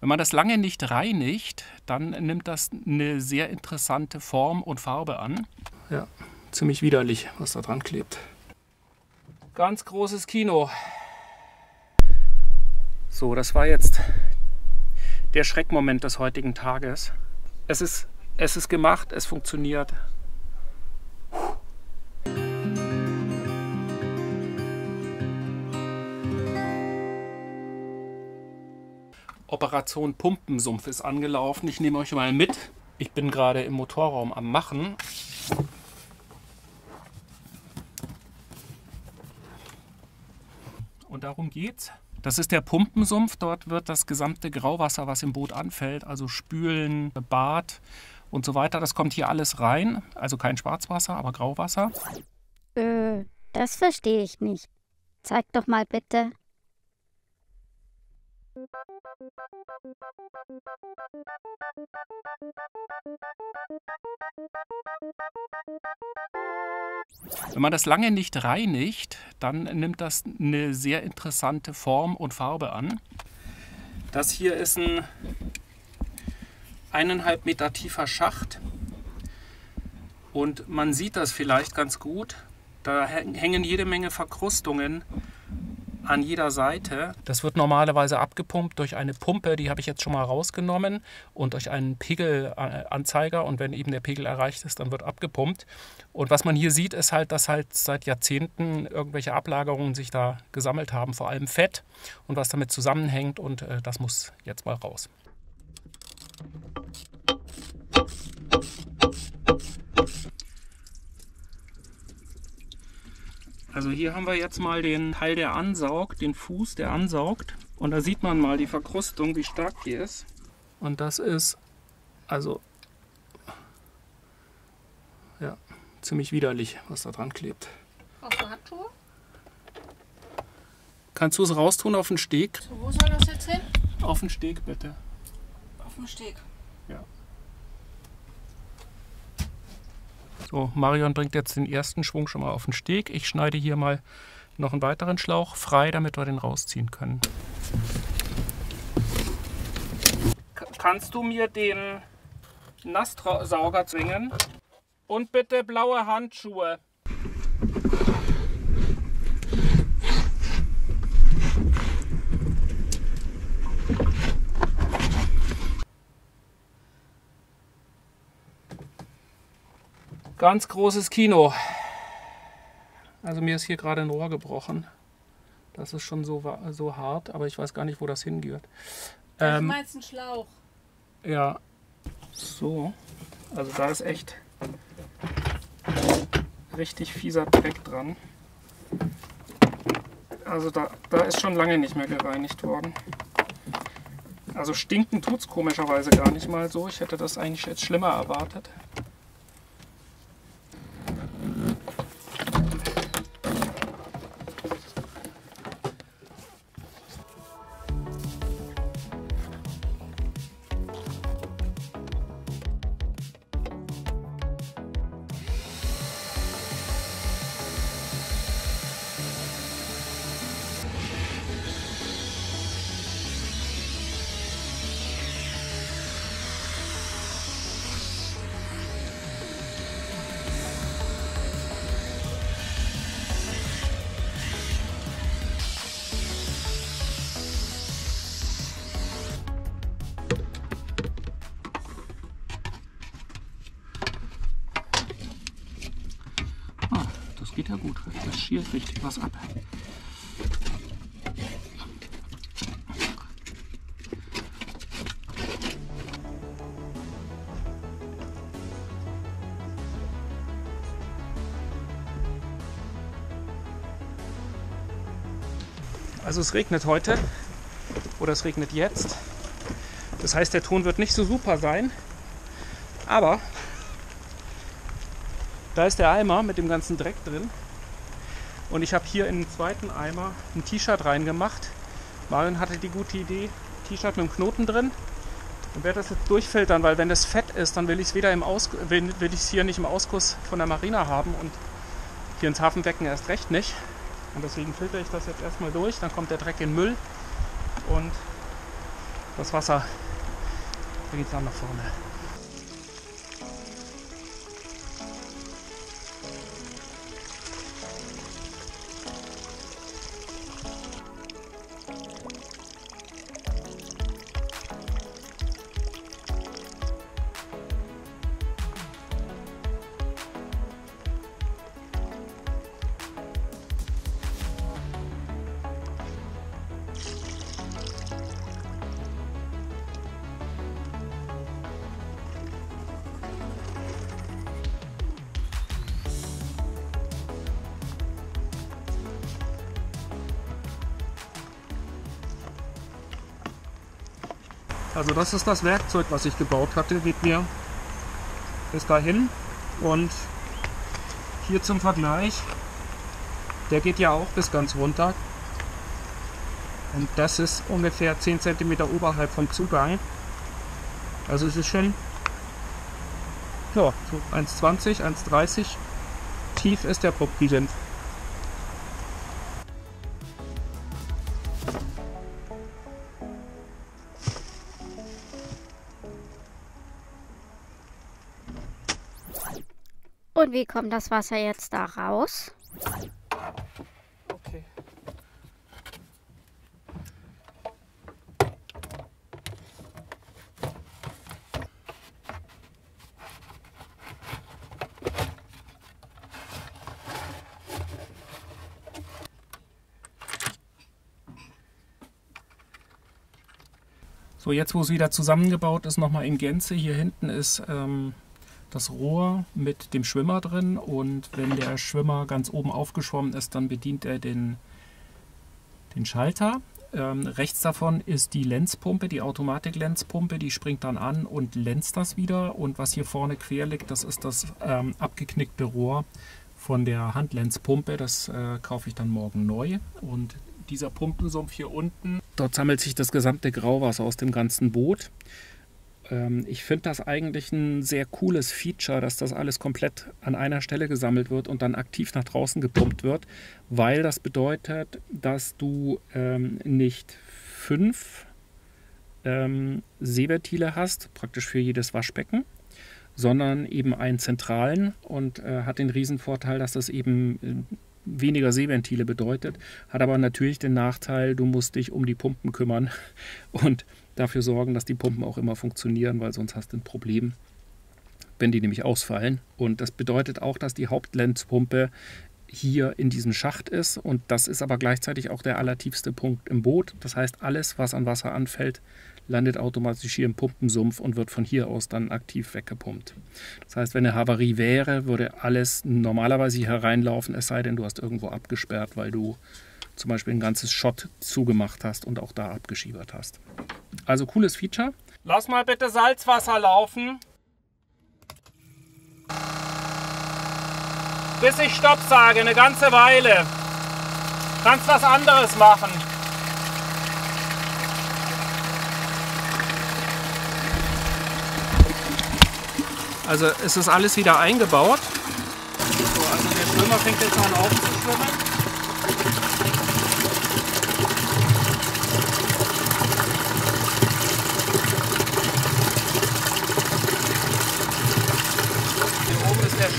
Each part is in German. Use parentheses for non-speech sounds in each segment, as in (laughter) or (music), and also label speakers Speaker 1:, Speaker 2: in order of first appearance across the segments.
Speaker 1: Wenn man das lange nicht reinigt, dann nimmt das eine sehr interessante Form und Farbe an. Ja, ziemlich widerlich, was da dran klebt. Ganz großes Kino. So, das war jetzt der Schreckmoment des heutigen Tages. Es ist, es ist gemacht, es funktioniert. Operation Pumpensumpf ist angelaufen. Ich nehme euch mal mit. Ich bin gerade im Motorraum am Machen. Und darum geht's. Das ist der Pumpensumpf. Dort wird das gesamte Grauwasser, was im Boot anfällt, also Spülen, Bad und so weiter, das kommt hier alles rein. Also kein Schwarzwasser, aber Grauwasser.
Speaker 2: Äh, das verstehe ich nicht. Zeig doch mal bitte.
Speaker 1: Wenn man das lange nicht reinigt, dann nimmt das eine sehr interessante Form und Farbe an. Das hier ist ein eineinhalb Meter tiefer Schacht und man sieht das vielleicht ganz gut. Da hängen jede Menge Verkrustungen an jeder Seite. Das wird normalerweise abgepumpt durch eine Pumpe, die habe ich jetzt schon mal rausgenommen und durch einen Pegelanzeiger und wenn eben der Pegel erreicht ist, dann wird abgepumpt. Und was man hier sieht, ist halt, dass halt seit Jahrzehnten irgendwelche Ablagerungen sich da gesammelt haben, vor allem Fett und was damit zusammenhängt und äh, das muss jetzt mal raus. Also hier haben wir jetzt mal den Teil, der ansaugt, den Fuß, der ansaugt. Und da sieht man mal die Verkrustung, wie stark die ist. Und das ist also ja, ziemlich widerlich, was da dran klebt.
Speaker 3: Brauchst du Handschuhe?
Speaker 1: Kannst du es raustun auf den Steg?
Speaker 3: So, wo soll das jetzt hin?
Speaker 1: Auf den Steg bitte.
Speaker 3: Auf dem Steg.
Speaker 1: Ja. So, Marion bringt jetzt den ersten Schwung schon mal auf den Steg. Ich schneide hier mal noch einen weiteren Schlauch frei, damit wir den rausziehen können. Kannst du mir den Nasssauger zwingen? Und bitte blaue Handschuhe. Ganz großes Kino. Also mir ist hier gerade ein Rohr gebrochen. Das ist schon so, so hart, aber ich weiß gar nicht, wo das hingeht.
Speaker 3: Ähm, ich meinst einen Schlauch.
Speaker 1: Ja, so. Also da ist echt richtig fieser Dreck dran. Also da, da ist schon lange nicht mehr gereinigt worden. Also stinken tut es komischerweise gar nicht mal so. Ich hätte das eigentlich jetzt schlimmer erwartet. Schiert richtig was ab. Also es regnet heute oder es regnet jetzt. Das heißt, der Ton wird nicht so super sein. Aber da ist der Eimer mit dem ganzen Dreck drin. Und ich habe hier in den zweiten Eimer ein T-Shirt reingemacht. Marion hatte die gute Idee, T-Shirt mit einem Knoten drin. Und werde das jetzt durchfiltern, weil wenn das fett ist, dann will ich es wieder im Aus will, will ich es hier nicht im Ausguss von der Marina haben und hier ins Hafenbecken erst recht nicht. Und deswegen filtere ich das jetzt erstmal durch, dann kommt der Dreck in Müll und Das Wasser, da geht dann nach vorne. Also das ist das Werkzeug, was ich gebaut hatte, geht mir bis dahin. Und hier zum Vergleich, der geht ja auch bis ganz runter. Und das ist ungefähr 10 cm oberhalb vom Zugang. Also es ist schon ja, so 1,20, 1,30 tief ist der Propellant.
Speaker 2: Und wie kommt das Wasser jetzt da raus?
Speaker 1: Okay. So, jetzt wo es wieder zusammengebaut ist, nochmal in Gänze. Hier hinten ist ähm, das Rohr mit dem Schwimmer drin und wenn der Schwimmer ganz oben aufgeschwommen ist, dann bedient er den, den Schalter. Ähm, rechts davon ist die Lenzpumpe, die Automatik-Lenzpumpe, die springt dann an und lenzt das wieder. Und was hier vorne quer liegt, das ist das ähm, abgeknickte Rohr von der Handlenzpumpe. Das äh, kaufe ich dann morgen neu. Und dieser Pumpensumpf hier unten, dort sammelt sich das gesamte Grauwasser aus dem ganzen Boot. Ähm, ich finde das eigentlich ein sehr cooles Feature, dass das alles komplett an einer Stelle gesammelt wird und dann aktiv nach draußen gepumpt wird, weil das bedeutet, dass du ähm, nicht fünf ähm, Seeventile hast, praktisch für jedes Waschbecken, sondern eben einen zentralen und äh, hat den Riesenvorteil, dass das eben äh, weniger Seeventile bedeutet, hat aber natürlich den Nachteil, du musst dich um die Pumpen kümmern (laughs) und dafür sorgen, dass die Pumpen auch immer funktionieren, weil sonst hast du ein Problem, wenn die nämlich ausfallen. Und das bedeutet auch, dass die Hauptlenzpumpe hier in diesem Schacht ist und das ist aber gleichzeitig auch der allertiefste Punkt im Boot. Das heißt, alles, was an Wasser anfällt, landet automatisch hier im Pumpensumpf und wird von hier aus dann aktiv weggepumpt. Das heißt, wenn eine Havarie wäre, würde alles normalerweise hier hereinlaufen, es sei denn, du hast irgendwo abgesperrt, weil du zum Beispiel ein ganzes Schott zugemacht hast und auch da abgeschiebert hast. Also cooles Feature. Lass mal bitte Salzwasser laufen. Bis ich Stopp sage, eine ganze Weile. Kannst was anderes machen. Also es ist alles wieder eingebaut. So, also der Schwimmer fängt jetzt an aufzuschwimmen.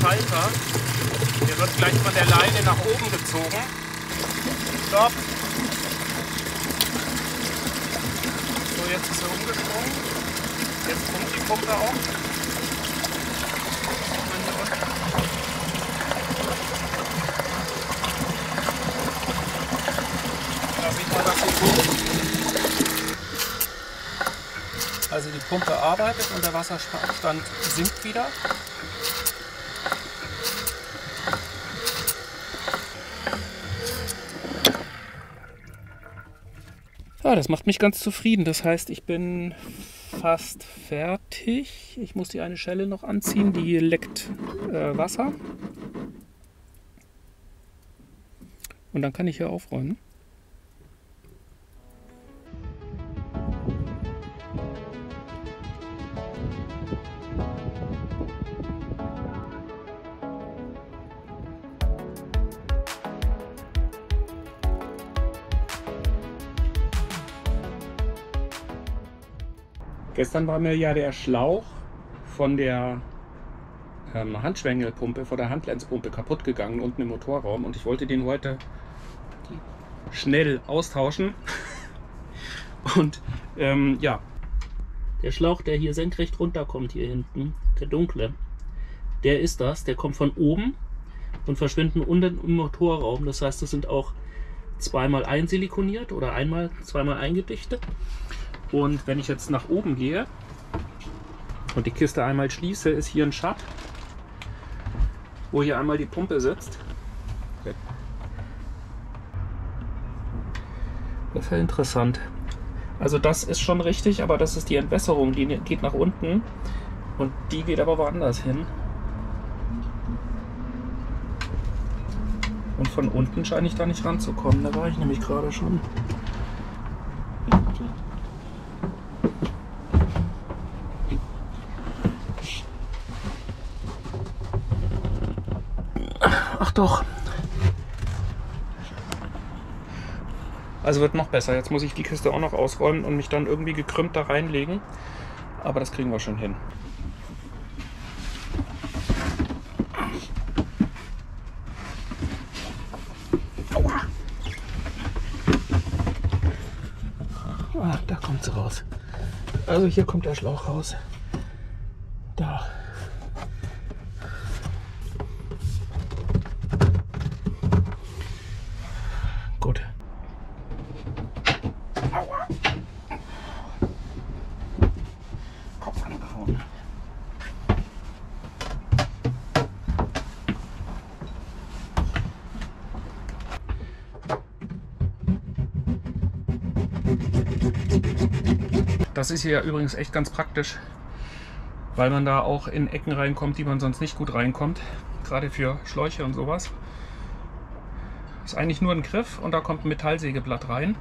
Speaker 1: Schalter. Der wird gleich von der Leine nach oben gezogen. Stopp. So, jetzt ist er umgesprungen. Jetzt kommt die Pumpe auch. Also die Pumpe arbeitet und der Wasserstand sinkt wieder. Ja, das macht mich ganz zufrieden. Das heißt, ich bin fast fertig. Ich muss die eine Schelle noch anziehen, die leckt äh, Wasser. Und dann kann ich hier aufräumen. Gestern war mir ja der Schlauch von der ähm, Handschwengelpumpe, von der Handlenzpumpe kaputt gegangen unten im Motorraum und ich wollte den heute schnell austauschen. (laughs) Und ähm, ja, der Schlauch, der hier senkrecht runterkommt, hier hinten, der dunkle, der ist das. Der kommt von oben und verschwinden unten im Motorraum. Das heißt, das sind auch zweimal einsilikoniert oder einmal, zweimal eingedichtet. Und wenn ich jetzt nach oben gehe und die Kiste einmal schließe, ist hier ein Schatt, wo hier einmal die Pumpe sitzt. Das ist ja interessant. Also das ist schon richtig, aber das ist die Entwässerung, die geht nach unten und die geht aber woanders hin. Und von unten scheine ich da nicht ranzukommen. Da war ich nämlich gerade schon. Ach doch. Also wird noch besser. Jetzt muss ich die Kiste auch noch ausräumen und mich dann irgendwie gekrümmt da reinlegen. Aber das kriegen wir schon hin. Aua. Ah, da kommt sie raus. Also hier kommt der Schlauch raus. Da. Gut. Aua. Kopf angehauen. Das ist hier ja übrigens echt ganz praktisch, weil man da auch in Ecken reinkommt, die man sonst nicht gut reinkommt. Gerade für Schläuche und sowas. Ist eigentlich nur ein Griff und da kommt ein Metallsägeblatt rein.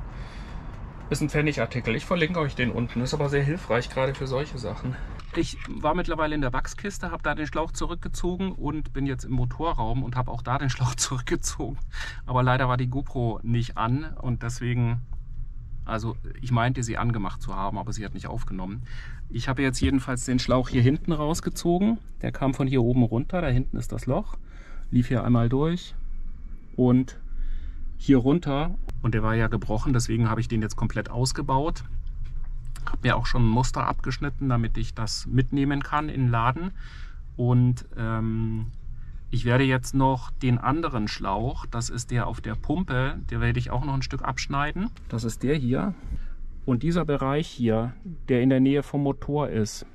Speaker 1: Ist ein Pfennigartikel. Ich verlinke euch den unten. Ist aber sehr hilfreich, gerade für solche Sachen. Ich war mittlerweile in der Wachskiste, habe da den Schlauch zurückgezogen und bin jetzt im Motorraum und habe auch da den Schlauch (laughs) zurückgezogen. Aber leider war die GoPro nicht an und deswegen, also ich meinte sie angemacht zu haben, aber sie hat nicht aufgenommen. Ich habe jetzt jedenfalls den Schlauch hier hinten rausgezogen. Der kam von hier oben runter, da hinten ist das Loch. Lief hier einmal durch und hier runter und der war ja gebrochen, deswegen habe ich den jetzt komplett ausgebaut. Habe mir auch schon ein Muster abgeschnitten, damit ich das mitnehmen kann in den Laden. Und ähm, ich werde jetzt noch den anderen Schlauch, das ist der auf der Pumpe, der werde ich auch noch ein Stück abschneiden. Das ist der hier. Und dieser Bereich hier, der in der Nähe vom Motor ist,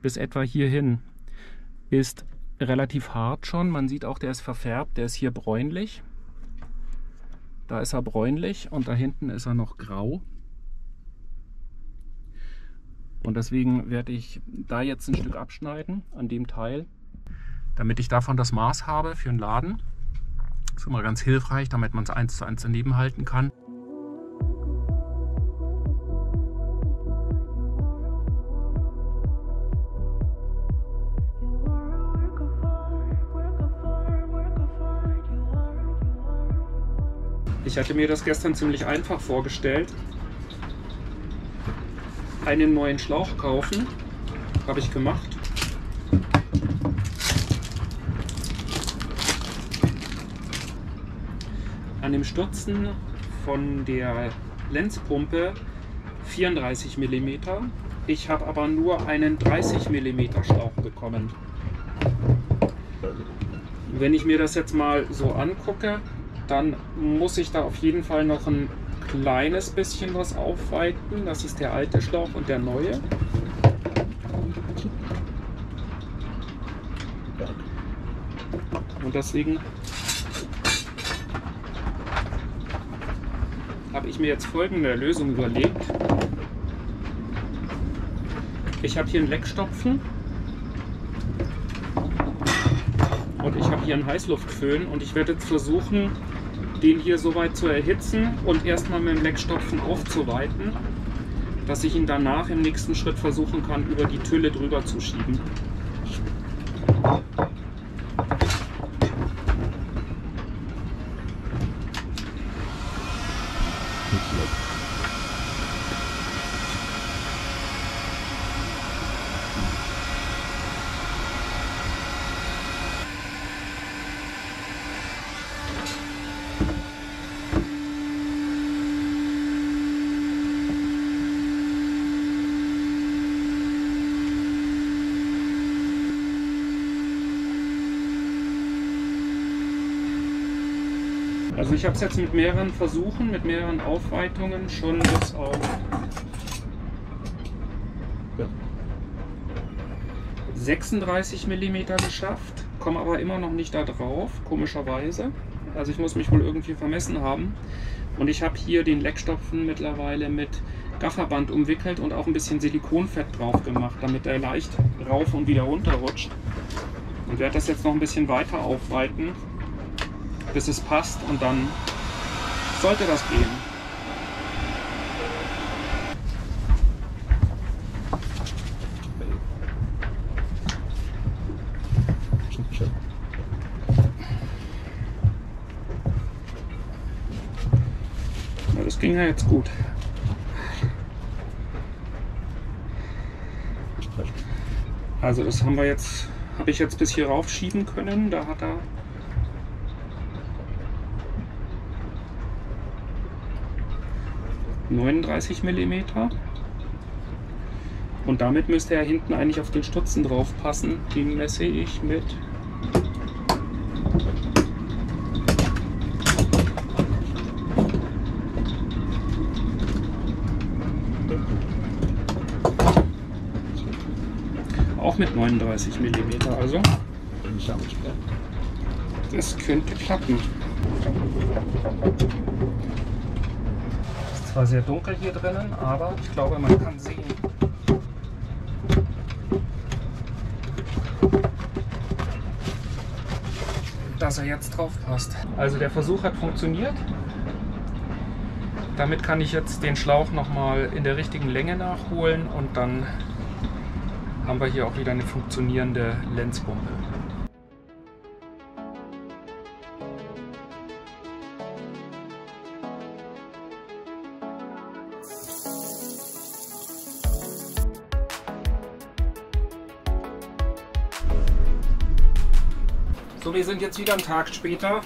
Speaker 1: bis etwa hierhin, ist relativ hart schon. Man sieht auch, der ist verfärbt, der ist hier bräunlich. Da ist er bräunlich und da hinten ist er noch grau. Und deswegen werde ich da jetzt ein Stück abschneiden an dem Teil, damit ich davon das Maß habe für den Laden. Das ist immer ganz hilfreich, damit man es eins zu eins daneben halten kann. Ich hatte mir das gestern ziemlich einfach vorgestellt. Einen neuen Schlauch kaufen. Habe ich gemacht. An dem Stutzen von der Lenzpumpe 34 mm. Ich habe aber nur einen 30 mm Schlauch bekommen. Wenn ich mir das jetzt mal so angucke, dann muss ich da auf jeden Fall noch ein kleines bisschen was aufweiten. Das ist der alte Schlauch und der neue. Und deswegen habe ich mir jetzt folgende Lösung überlegt. Ich habe hier einen Leckstopfen und ich habe hier einen Heißluftföhn und ich werde jetzt versuchen, den hier so weit zu erhitzen und erstmal mit dem Leckstopfen aufzuweiten, dass ich ihn danach im nächsten Schritt versuchen kann, über die Tülle drüber zu schieben. Also ich habe es jetzt mit mehreren Versuchen, mit mehreren Aufweitungen schon bis auf 36 mm geschafft, komme aber immer noch nicht da drauf, komischerweise. Also ich muss mich wohl irgendwie vermessen haben. Und ich habe hier den Leckstopfen mittlerweile mit Gafferband umwickelt und auch ein bisschen Silikonfett drauf gemacht, damit er leicht rauf und wieder runter rutscht. Und werde das jetzt noch ein bisschen weiter aufweiten, bis es passt und dann sollte das gehen. Ja, das ging ja jetzt gut. Also das haben wir jetzt, habe ich jetzt bis hier raufschieben können. Da hat er ...39 mm. Und damit müsste er hinten eigentlich auf den Stutzen drauf passen. Den messe ich mit auch mit 39 mm. Also das könnte klappen. Zwar sehr dunkel hier drinnen, aber ich glaube, man kann sehen. dass er jetzt drauf passt. Also der Versuch hat funktioniert. Damit kann ich jetzt den Schlauch nochmal in der richtigen Länge nachholen und dann haben wir hier auch wieder eine funktionierende Lenzpumpe. So, wir sind jetzt wieder einen Tag später.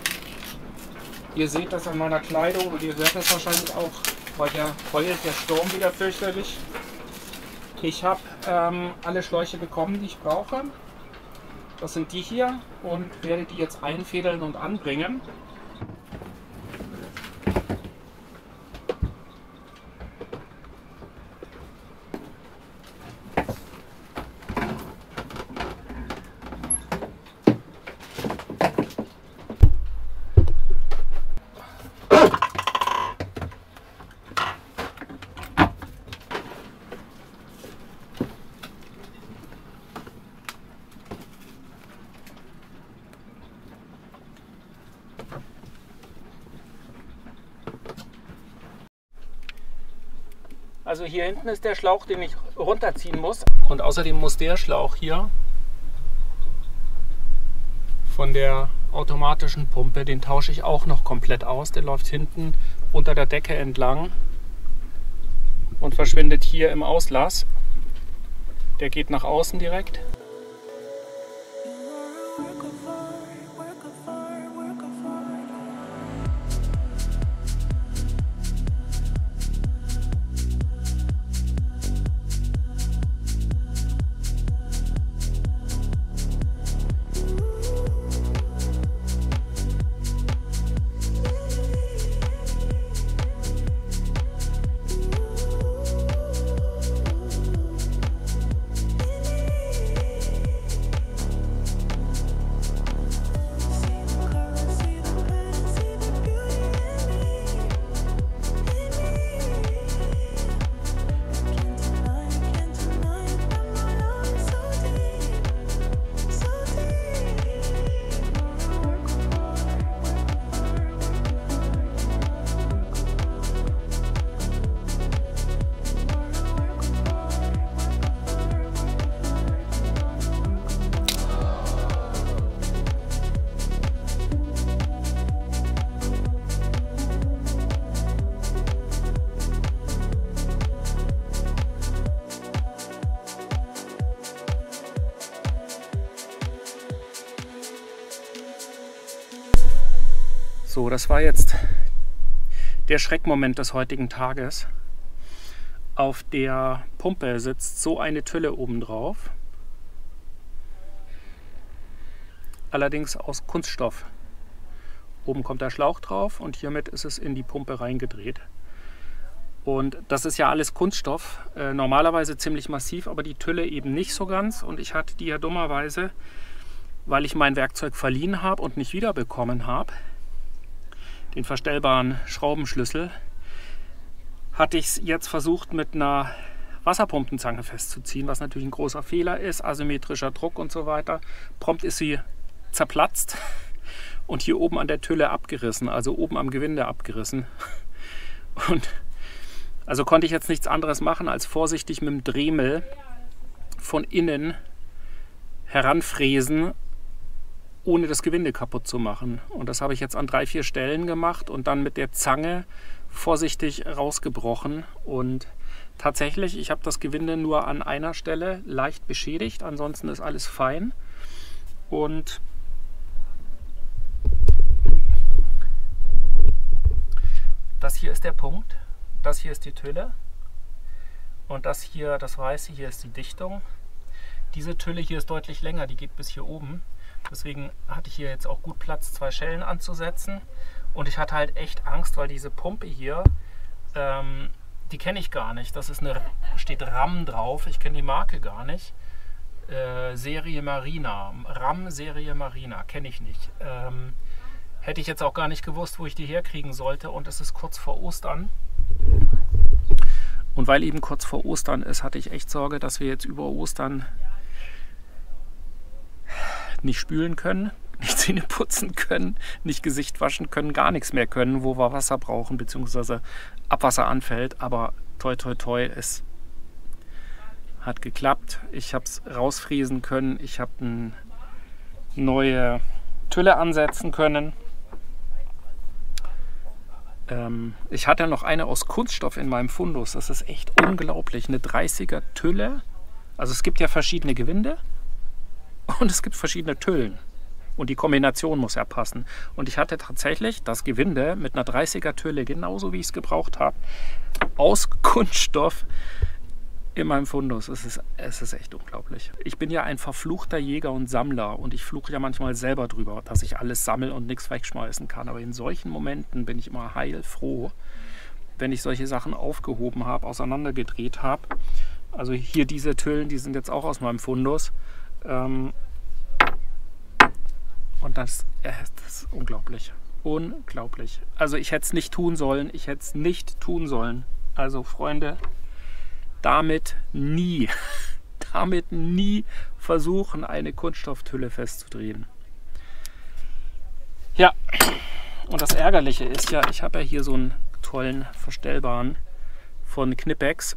Speaker 1: Ihr seht das an meiner Kleidung und ihr hört das wahrscheinlich auch, weil der heult der Sturm wieder fürchterlich. Ich habe ähm, alle Schläuche bekommen, die ich brauche. Das sind die hier und werde die jetzt einfädeln und anbringen. Also hier hinten ist der Schlauch, den ich runterziehen muss. Und außerdem muss der Schlauch hier von der automatischen Pumpe, den tausche ich auch noch komplett aus. Der läuft hinten unter der Decke entlang und verschwindet hier im Auslass. Der geht nach außen direkt. Das war jetzt der Schreckmoment des heutigen Tages. Auf der Pumpe sitzt so eine Tülle oben drauf. Allerdings aus Kunststoff. Oben kommt der Schlauch drauf und hiermit ist es in die Pumpe reingedreht. Und das ist ja alles Kunststoff, äh, normalerweise ziemlich massiv, aber die Tülle eben nicht so ganz. Und ich hatte die ja dummerweise, weil ich mein Werkzeug verliehen habe und nicht wiederbekommen habe, den verstellbaren Schraubenschlüssel, hatte ich es jetzt versucht mit einer Wasserpumpenzange festzuziehen, was natürlich ein großer Fehler ist, asymmetrischer Druck und so weiter. Prompt ist sie zerplatzt (laughs) und hier oben an der Tülle abgerissen, also oben am Gewinde abgerissen. (laughs) Und also konnte ich jetzt nichts anderes machen, als vorsichtig mit dem Dremel von innen heranfräsen, ohne das Gewinde kaputt zu machen. Und das habe ich jetzt an drei, vier Stellen gemacht und dann mit der Zange vorsichtig rausgebrochen. Und tatsächlich, ich habe das Gewinde nur an einer Stelle leicht beschädigt, ansonsten ist alles fein. Und das hier ist der Punkt. Das hier ist die Tülle und das hier, das Weiße hier ist die Dichtung. Diese Tülle hier ist deutlich länger, die geht bis hier oben. Deswegen hatte ich hier jetzt auch gut Platz, zwei Schellen anzusetzen. Und ich hatte halt echt Angst, weil diese Pumpe hier, ähm, die kenne ich gar nicht. Das ist eine, steht RAM drauf, ich kenne die Marke gar nicht. Äh, Serie Marina, RAM Serie Marina, kenne ich nicht. Ähm, hätte ich jetzt auch gar nicht gewusst, wo ich die herkriegen sollte. Und es ist kurz vor Ostern. Und weil eben kurz vor Ostern ist, hatte ich echt Sorge, dass wir jetzt über Ostern nicht spülen können, (laughs) nicht Zähne putzen können, nicht Gesicht waschen können, gar nichts mehr können, wo wir Wasser brauchen, beziehungsweise Abwasser anfällt. Aber toi toi toi, es hat geklappt. Ich habe es rausfriesen können. Ich habe eine neue Tülle ansetzen können. Ähm, ich hatte noch eine aus Kunststoff in meinem Fundus. Das ist echt unglaublich. Eine 30er Tülle. Also es gibt ja verschiedene Gewinde und es gibt verschiedene Tüllen. Und die Kombination muss ja passen. Und ich hatte tatsächlich das Gewinde mit einer 30er Tülle, genauso wie ich es gebraucht habe, aus Kunststoff in meinem Fundus. Es ist, es ist echt unglaublich. Ich bin ja ein verfluchter Jäger und Sammler und ich fluche ja manchmal selber drüber, dass ich alles sammle und nichts wegschmeißen kann. Aber in solchen Momenten bin ich immer heilfroh, wenn ich solche Sachen aufgehoben habe, auseinandergedreht habe. Also hier diese Tüllen, die sind jetzt auch aus meinem Fundus. Ähm und das, ja, das ist unglaublich. Unglaublich. Also ich hätte es nicht tun sollen. Ich hätte es nicht tun sollen. Also Freunde, damit nie, (laughs) damit nie versuchen, eine Kunststofftülle festzudrehen. Ja, und das Ärgerliche ist ja, ich habe ja hier so einen tollen verstellbaren von Knipex,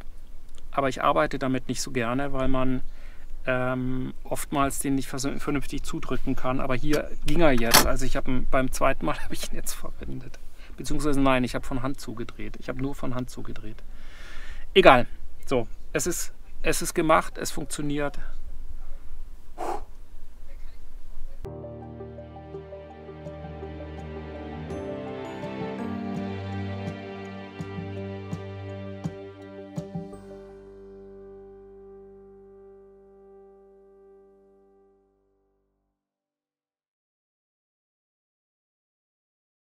Speaker 1: aber ich arbeite damit nicht so gerne, weil man ähm, oftmals den nicht vernünftig zudrücken kann. Aber hier ging er jetzt. Also ich habe beim zweiten Mal (laughs) habe ich ihn jetzt verwendet. Beziehungsweise nein, ich habe von Hand zugedreht. Ich habe nur von Hand zugedreht. Egal, so, es ist, es ist gemacht, es funktioniert.